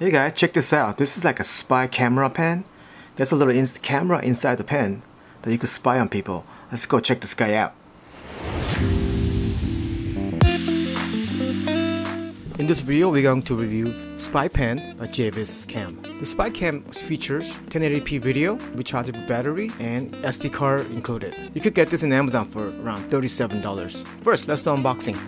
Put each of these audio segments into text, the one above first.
Hey guys, check this out. This is like a spy camera pen. There's a little in camera inside the pen that you could spy on people. Let's go check this guy out. In this video, we're going to review Spy Pen by Javis Cam. The Spy Cam features 1080p video, rechargeable battery, and SD card included. You could get this in Amazon for around $37. First, let's do unboxing.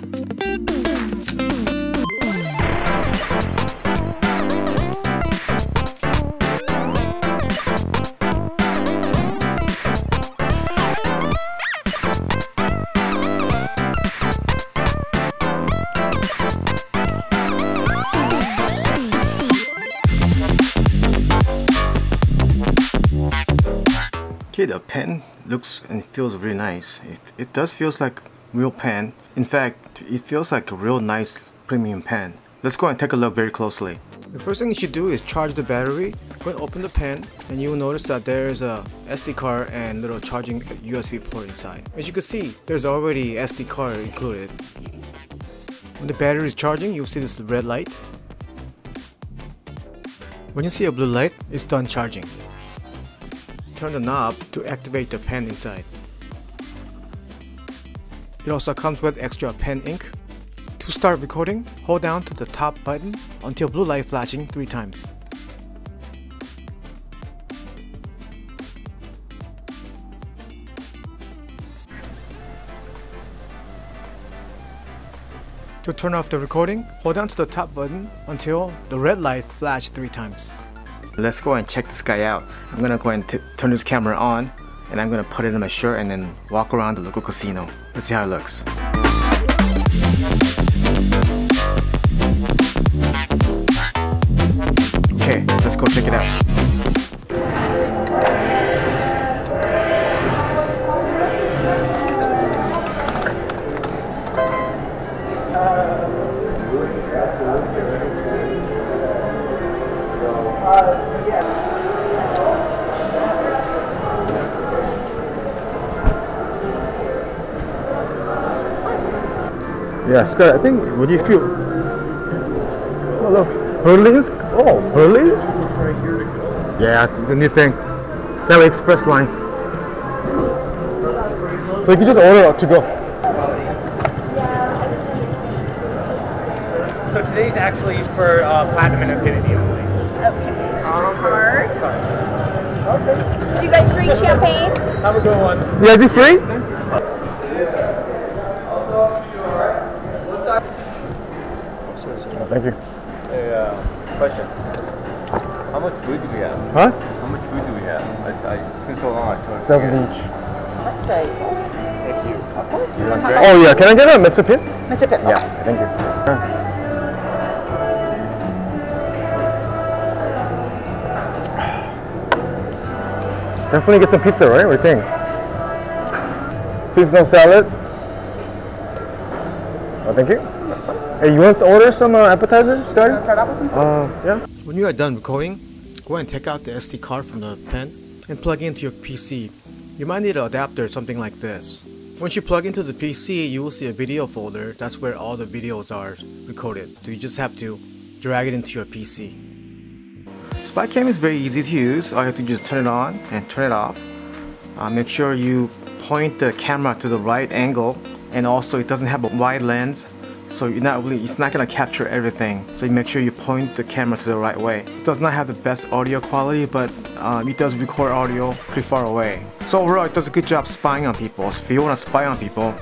The pen looks and feels really nice. It, it does feels like real pen. In fact, it feels like a real nice premium pen. Let's go and take a look very closely. The first thing you should do is charge the battery. Go and open the pen and you will notice that there's a SD card and little charging USB port inside. As you can see, there's already SD card included. When the battery is charging, you'll see this red light. When you see a blue light, it's done charging turn the knob to activate the pen inside. It also comes with extra pen ink. To start recording, hold down to the top button until blue light flashing 3 times. To turn off the recording, hold down to the top button until the red light flashes 3 times. Let's go and check this guy out. I'm gonna go and turn this camera on and I'm gonna put it in my shirt and then walk around the local casino. Let's see how it looks. Yes, good. I think, what do you feel? Hello. Hurley's? Oh, Hurley's? Yeah, it's a new thing. Deli Express line. So you can just order to go. So today's actually for uh, Platinum and Infinity only. Okay. Card. Okay. Do you guys drink champagne? Have a good one. Yeah, is it free? Thank you. Hey, uh, question. How much food do we have? Huh? How much food do we have? I, I, it's been so long. I just Seven each. Okay. Thank you. You want Oh yeah, can I get a Mr. Mr. Pitt. Yeah, thank you. Definitely get some pizza, right? What do you think? Seasonal salad. Oh, thank you. Hey, you want to order some uh, appetizer, Scotty? Start off with some Uh, yeah. When you are done recording, go and take out the SD card from the pen and plug it into your PC. You might need an adapter, something like this. Once you plug into the PC, you will see a video folder. That's where all the videos are recorded. So you just have to drag it into your PC. Spycam is very easy to use. All you have to do is turn it on and turn it off. Uh, make sure you point the camera to the right angle and also it doesn't have a wide lens so not really it's not gonna capture everything. So you make sure you point the camera to the right way. It does not have the best audio quality but um, it does record audio pretty far away. So overall it does a good job spying on people so if you want to spy on people